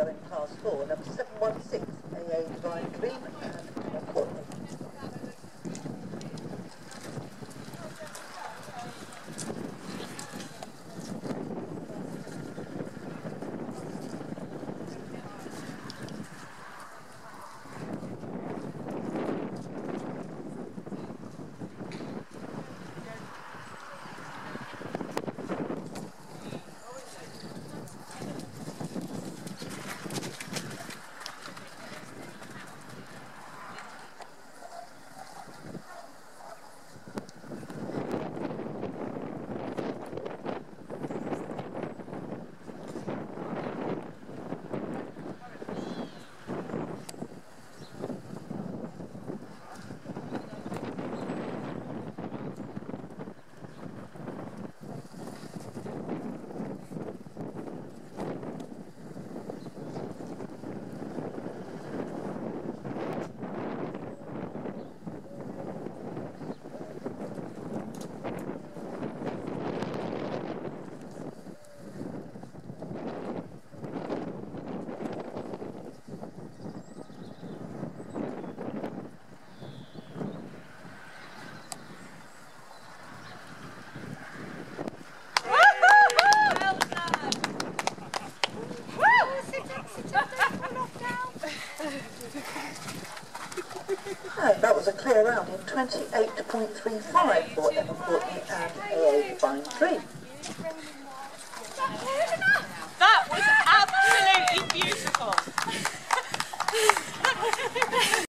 go in class four. Number 716, AA Divine Dream That was a clear round in 28.35 for Courtney